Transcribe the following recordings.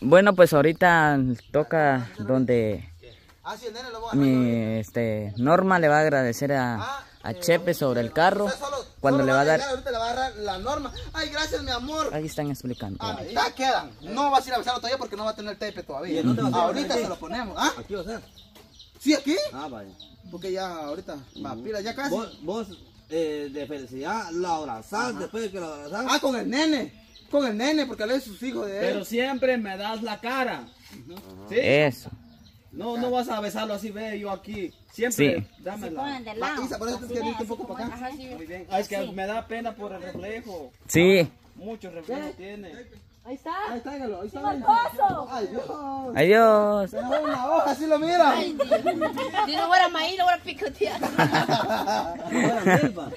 Bueno, pues ahorita toca donde mi este Norma le va a agradecer a, a Chepe sobre el carro cuando le va a dar. Ahorita le va a agarrar la norma. Ay, gracias, mi amor. Ahí están explicando. Ah, ya quedan. No vas a ir a besarlo todavía porque no va a tener tape todavía. ahorita se lo ponemos. ¿Ah? Aquí va a ser. ¿Sí, aquí? Ah, vaya. Porque ya ahorita. Va, pila, ya casi. Vos, vos eh, de felicidad lo abrazás después de que lo abrazás. Ah, con el nene. Con el nene, porque él es sus hijos de él. Pero siempre me das la cara. ¿Sí? Eso. No, no vas a besarlo así, ve yo aquí. Siempre Sí. dámela. Va, lado. Isa, por eso tienes que irte un poco para acá. Ajá, sí. Muy bien. Ah, es que me da pena por el reflejo. Sí. Mucho reflejo tiene. Ahí está. Ahí tráigalo, ahí está. Ay, Dios. Adiós. Se una hoja, así lo mira. Si no fuera maíz, lo fuera picotear. Ahora, Milva.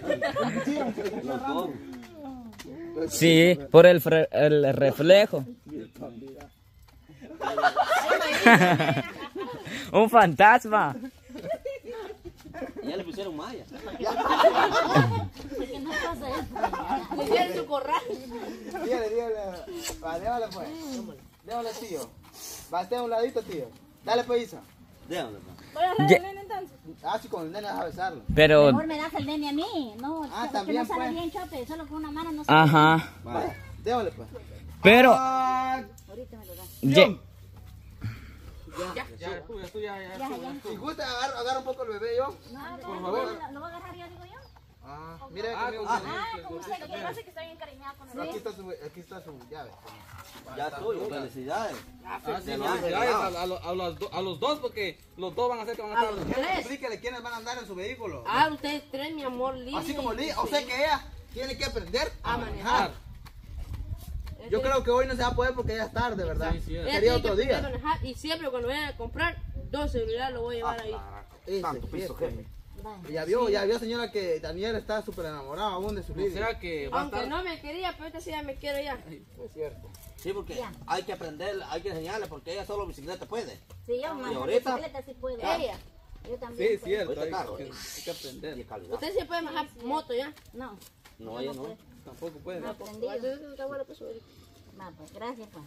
Sí, por el, el reflejo. Un fantasma. Ya le pusieron malla. Porque no pasa eso. Le dieron su corral. Dígale, dígale. Va, déjale pues. Déjale, tío. Va, a un ladito, tío. Dale, pues, Isa. Déjame, pa. Ah, sí, con el nene vas a besarlo. Pero, Mejor me das el nene a mí. No, Ah, es que también, no sale pues. bien chope. Solo con una mano no sale. ajá. Vaya, déjale, pues. Pero, Ah, Ahorita me lo das. ye- Ya, tú, ya, tú, ya, ya. Ya, ya. si gusta, agarra, agarra un poco el bebé yo. No, Por no, favor. ¿Lo, lo voy a agarrar yo, digo yo? Ah, mire Ah, ah, Ah, como usted, lo que pasa es que está bien encariñado con el Aquí está su, aquí está su llave. Ya tuyo, felicidades. Ah, felicidades ángeles. a, a los- a los, a los dos porque los dos van a ser que van a A estar. los tres. Explíquele quiénes van a andar en su vehículo. Ah, ustedes tres, mi amor, lindo. Así como Lee, o sea que ella tiene que aprender a A manejar. manejar. Yo creo que hoy no se va a poder porque ya es tarde, ¿verdad? Sí, sí, es. Sería otro día. Y siempre cuando vayan a comprar, dos celulares lo voy a llevar ahí. Ese, Tanto piso, fíjate. Ya vio, ya vio señora que Daniel está súper enamorado aún de su O líder. sea que va a Aunque estar. no me quería, pero ahorita sí ya me quiero ya. Es cierto. Sí, porque hay que aprender, hay que enseñarle porque ella solo bicicleta puede. Sí, yo manejo ahorita? bicicleta sí puedo. Ella. Yo también. Sí, puedo. cierto. Hay, carro, que- eh. hay que aprender. Y. Usted sí puede manejar moto ya. No, No, ella no. Tampoco puede. no aprendí. Está bueno que subir. Va, pues, gracias, pues.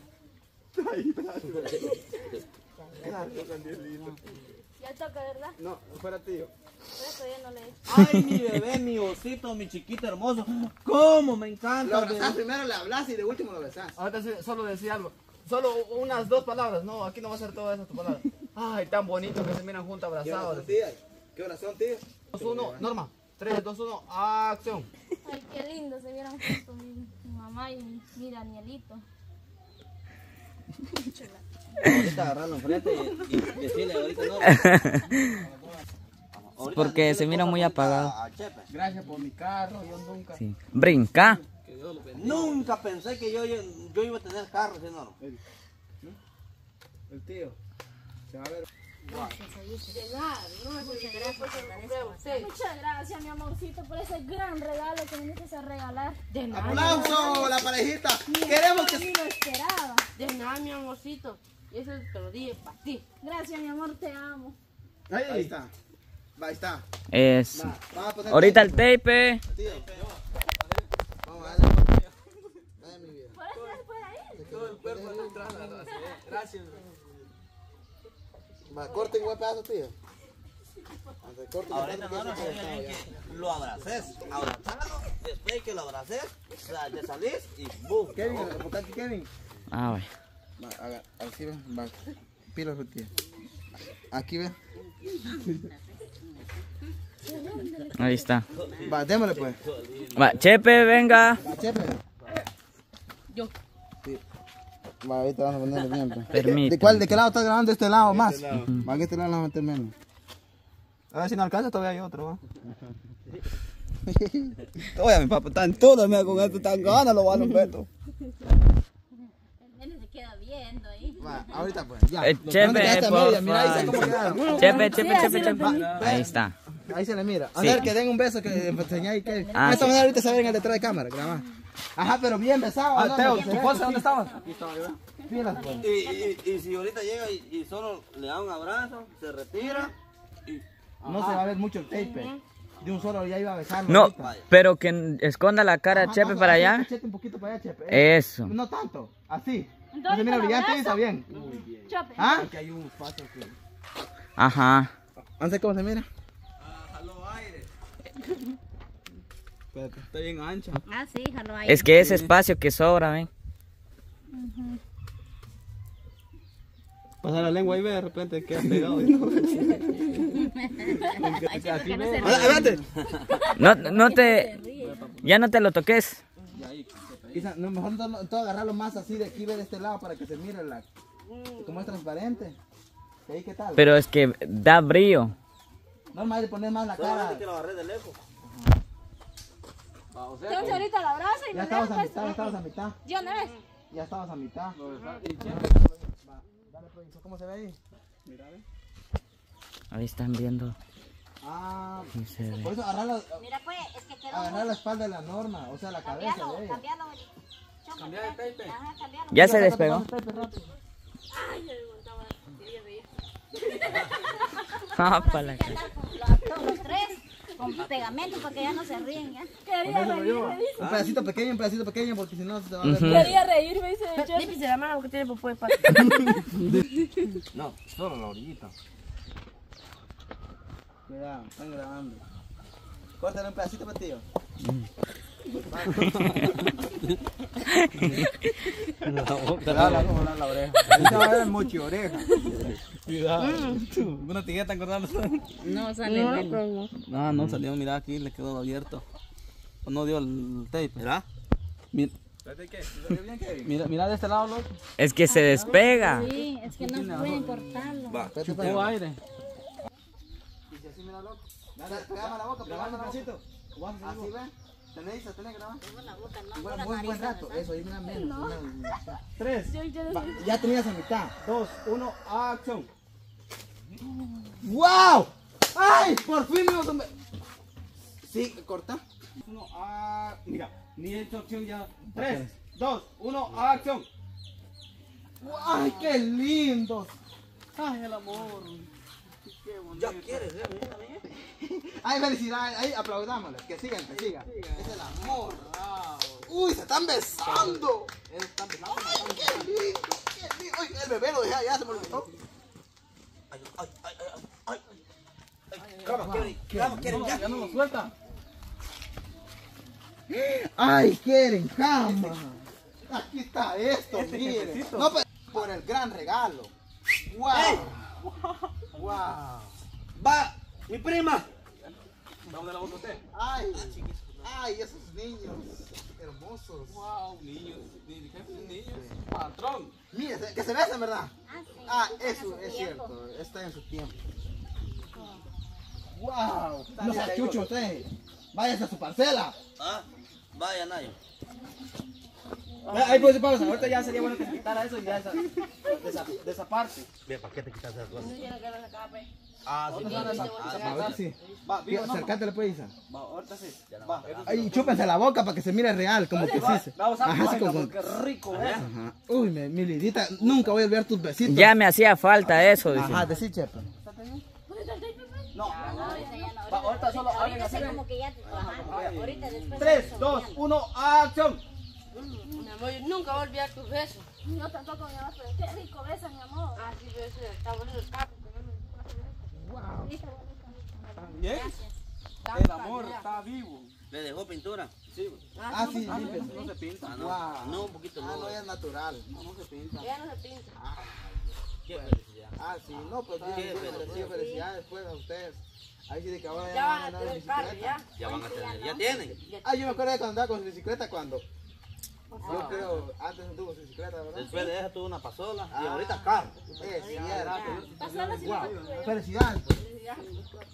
Ya toca, ¿verdad? No, fuera tío. Por eso ya no le Ay, mi bebé, mi osito, mi chiquito hermoso. ¿Cómo me Lo encanta? abrazás primero, le hablas y de último lo besás. Ahorita sí, solo decía algo. Solo unas dos palabras. No, aquí no va a ser todas esas palabras. Ay, tan bonito que se miran juntos ¿Qué abrazados. oración, tía? ¿Qué oración, tío? 2, 1, Norma. 3, 2, 1, acción. Ay, qué lindo se vieron juntos mi, mi mamá y mi, mi Danielito. Ahorita agarrarlo enfrente y, y decirle ahorita no. Ahorita Porque se mira muy apagado. Gracias por mi carro. Yo nunca. sí. Brinca. Nunca pensé que yo, yo, yo iba a tener carro, señor. El tío. Se va a ver. De nada, no me Muchas gracias, mi amorcito, por ese gran regalo que me a regalar. De nada. ¡Aplauso! La parejita. Queremos que. lo esperaba. De nada, mi amorcito. Y eso te lo dije para ti. Gracias, mi amor, te amo. Ahí está. Va, ahí está. Eso. Va, vamos a poner. Ahorita el tape. Tío. Vamos a darle. Dale, mi vida. Todo el cuerpo atrás. es. Gracias. Va, corte un buen pedazo, tío. Ahorita no, no, que lo abraces, abrazarlo, después que lo abraces, te salís y boom. Kevin. Ah, bueno. Así ve, va. Pila su tía. Aquí ve. Ahí está. Va, démosle pues. Va, Chepe, venga. Va, chepe. Yo. Sí. Va, ahorita vamos a ponerle bien. pues. Permítame. ¿De cuál? ¿De qué lado estás grabando? ¿De este lado más? Va, que este lado vamos a meter menos. A ver si no alcanza, todavía hay otro. ¿va? Oye, mi papá, están todos, mira, con esto tan ganas, lo van a ver. El nene se queda ahorita pues. Ya. Eh, ¿Dónde Chepe, por? Mira, ahí cómo. Chepe, chepe, chepe, chepe. Ahí está. Ahí se le mira. A Sí. ver, que den un beso que enseñé ahí que. Ah, de esta sí. manera ahorita se ven el detrás de cámara, graba. Ajá, pero bien besado. Ah. Teo, Se ¿tu ve. cosa dónde estabas? Pilas, pues. Y, y, y si ahorita llega y, y solo le da un abrazo, se retira y No se va a ver mucho el tape. De un solo ya iba a besarlo. No, ahorita. pero que esconda la cara Ajá, Chepe no, para allá. Echate un poquito para allá, Chepe. Eso. No tanto, así. No Entonces, se mira ¿lo brillante y está bien. Chope. ¿Ah? Aquí hay un espacio que... Ajá. No sé cómo se mira. Jaló aire. Espérate, está bien ancha. Ah, sí, jalo ahí. Es que ese espacio que sobra, ¿ven? Pasa la lengua y ve, de repente queda pegado. ¿no? Ah, Espérate. No, no te... Ya no te lo toques. Isa, no, mejor no, todo agarrarlo más así de aquí, ver de este lado para que se mire la... Como es transparente. ¿Y ahí qué tal? Pero es que da brillo. No, más de poner más la cara. Solamente que lo agarré de lejos. Entonces ahorita lo abrazo y Ya me estabas a mitad, ya estabas a mitad. ¿Ya no ves? Ya estabas a mitad. Pues, ¿cómo se ve ahí? Ahí están viendo. Ah, Sí se ve. por eso agarrar la, Mira, pues, es que quedó agarrar la espalda de la norma, o sea, la cabeza cambiado, de ella. cambiado. Cambiar el pepe. Ajá, cambiarlo. Ya se despegó. Ah, pa' la cara. Andar con los- todos los tres con pegamento porque ya no se ríen ya. Quería reírme, dice. Un pedacito pequeño, un pedacito pequeño, porque si no se te va a ver. Quería reírme, dice. Límpiese la mano que tiene popó de No, solo la orillita. Cuidado, están grabando. Córtale un pedacito, pues, tío. Cuidado, la boca, la oreja. Ahí se va a ver el mochi oreja. Cuidado. Una tijera tan cortada. No sale bueno. No, no salió, mira aquí, le quedó abierto. O no dio el tape. ¿Verdad? Mira, mira, mira de este lado, loco. Es que se despega. Sí, es que no pueden cortarlo. Va. Aire. Así mira loco. Dale, pegame la boca, pegame el pedacito. Así ve. Tenéis, tenéis que grabar. Buen, buen, buen rato. Eso, ahí mira menos. Tres, Ya tenías a mitad. dos, uno, acción. ¡Wow! ¡Ay! Por fin me tomé. Sí, corta. Uno, ah, mira, ni he hecho acción ya. Tres, dos, uno, acción. ¡Ay, qué lindos! Ay, el amor. Ya quieres, ¿eh? Mira, mira. ¡Ay, felicidades! Ahí aplaudámosles. Que sigan, que sigan. Es el amor. ¡Uy, se están besando! ¡Ay, qué lindo! ¡Qué lindo! ¡Ay, el bebé lo dejé allá, se me olvidó! Ay, ay, ay, ay, ay. Ay, Cama, quieren, cama, quieren, ya. Ya no lo suelta. ¡Ay, quieren cama! Aquí está esto, miren. No, pero por el gran regalo. ¡Wow! ¡Wow! Va, mi prima. Vamos de la usted. ¡Ay! ¡Ay, esos niños! Hermosos. Wow, niños, ni- ni- niños. Patrón. Mire, que se besen, ¿verdad? Ah, sí. Ah, eso es tiempo. cierto. Está en su tiempo. ¡Wow! No se achucho usted. Váyase a su parcela. Ah, vaya, Nayo. Ahí pues pausa. Ahorita ya sería bueno que se quitara eso y ya esa, de, esa, de esa parte. Ve, ¿para qué te quitas esas cosas? Ah, sí, A ver si. Va, vivo, no. Acércate, pues, Isa. Va, ahorita sí. Va. Ay, chúpense la boca para que se mire real, como que sí. Vamos a Ajá, como. porque rico, ¿eh? Ajá. Uy, mi, mi lidita, nunca voy a olvidar tus besitos. Ya me hacía falta eso, dice. Ajá, decí, chepe. No, Ahorita ya no. va, ahorita solo Ahorita así. sé como que ya. Ajá. Ahorita después. Tres, dos, uno, acción. Amor, yo nunca voy a olvidar tus besos. Yo tampoco, mi amor, pero qué rico besa, mi amor. Ah, sí, pero está bonito el capo. que no me- Bien. El amor está vivo. ¿Le dejó pintura? Sí. Ah, sí, Ah, límpiese. no se pinta. Ah, no. Wow. No, un poquito Ah, no. no, es natural. No, no se pinta. Ya no se pinta. Qué felicidad. Ah, sí, no, pues Qué bien, felicidad. felicidades, pues a ustedes. Ahí sí de que ahora ya, Ya van a tener carro, bicicleta. ya. Ya van a tener, ya tienen. Ah, yo me acuerdo de cuando andaba con su bicicleta cuando. Yo creo, antes no tuvo su bicicleta, ¿verdad? Después de eso tuvo una pasola y Ah. ahorita carro. Wow. Felicidades. pues.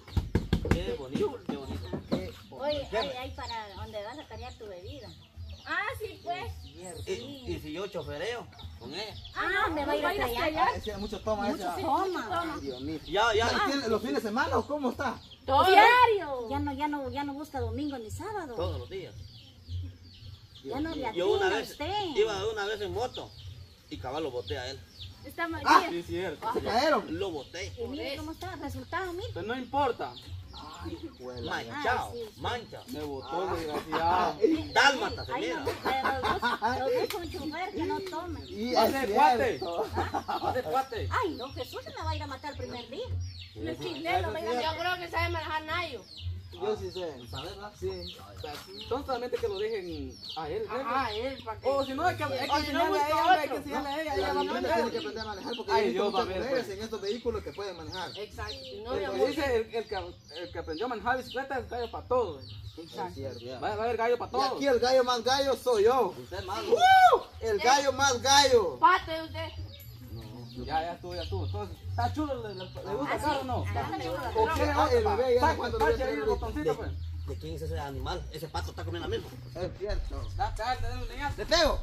Qué bonito, qué bonito. Qué Oye, ahí, para donde vas a cargar tu bebida. Ah, sí, pues. Y, y si yo chofereo con ella. Ah, me va a ir hasta allá. Es que mucho toma esa. Toma. Ay, Dios mío. Ya, ya. ¿Y tiene ¿Los fines de semana o cómo está? Diario. Ya no, ya no, ya no busca domingo ni sábado. Todos los días. Ya no le Yo una vez usted. iba una vez en moto y cabal lo boté a él. Está mal. Ah. Sí, es cierto. Se cayeron. Lo boté. y mira cómo está. Resultado, mira. Pero no importa. Ay, sí. mancha. Me botó, desgraciado. Dálmata, se Ay, mira. los dos, son chofer que no tomen. Y ser cuate. ser cuate. Ay, no, Jesús se me va a ir a matar el primer día. Yo creo que sabe manejar Nayo. Yo sí sé. ¿Sabes, va? Sí. Entonces solamente que lo dejen a él. ¿eh? Ajá, él, para que. O si no, hay que, hay que no enseñarle a ella, hay que enseñarle a ella, La ella va a niña tiene que aprender. a manejar porque Ay, hay muchas a mujeres pues. en estos vehículos que pueden manejar. Exacto. No, dice el, el, que, el que aprendió a manejar bicicleta es gallo para todo. Es cierto. Va, va a haber gallo para Y todo. aquí el gallo más gallo soy yo. Usted. ¡Uh! El gallo más gallo. Pate usted. Ya, ya estuvo, ya estuvo. Entonces, ¿está chulo? ¿Le, le, le gusta el carro o no? ¿O qué? Ah, el bebé ya cuando lo ahí el botoncito, pues. ¿De quién es ese animal? Ese pato está comiendo la misma. Es cierto. Da, da, da. ¡Te pego!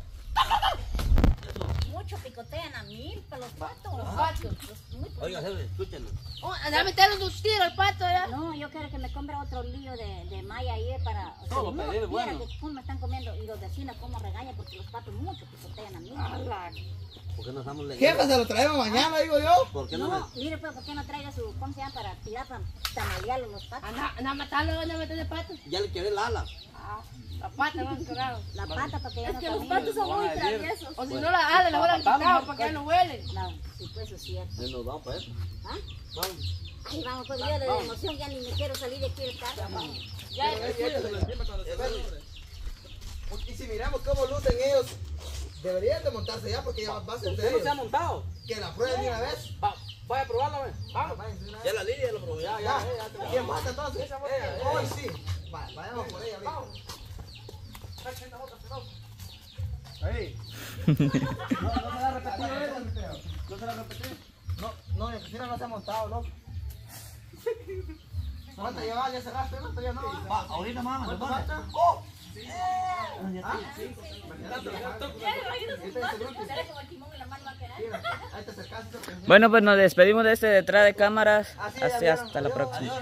Mucho picotean a mil para los patos. Pato. Muy- Oiga, jefe, escúchenlo. Oh, a meterle un tiro al pato ya. No, yo quiero que me compre otro lío de, de malla ahí para... o sea, Todo no, pedir, mira bueno. que cómo me están comiendo y los vecinos cómo regañan porque los patos mucho picotean a mí. ¿Por qué no estamos se lo traemos mañana, digo yo. ¿Por qué no, No, me- mire pues, ¿por qué no traiga su, ¿cómo se llama? Para tirar, para tamalearlo los patos. A matarlo, a meterle pato. Ya le quedé el ala. Ah, la pata, no. La pata para que ya Es no que los patos son muy traviesos. O si no la ala, le hubieran quitado ¿no? para que ya no huele. No, sí, pues eso es cierto. Nos va para eso. ¿Ah? Vamos. Ay, vamos, pues yo de la emoción ya ni me quiero salir de aquí del carro. Vamos. Ya, Y si miramos cómo lucen ellos, deberían de montarse ya porque ya va a ser de ¿Usted no se ha montado? Que la prueben de una vez. Va, vaya a probarla, ve. Vamos. Ya la Lidia ya lo probó. Ya, Ya, ya. ¿Quién mata entonces? Ella, ella. Hoy sí. Va, vayamos por ella ahorita. Ahí. No, no se la repetido, ¿eh? No se la repetido. No, no, no se ha montado, ¿no? ¿Cuánto llevaba? ¿Ya cerraste? ¿No? ¿Todavía no? Va, ahorita mamá, ¿Cuánto ¿no? falta? ¡Oh! Ahí te acercaste. Bueno, pues nos despedimos de este detrás de cámaras. Así, Así hasta la próxima.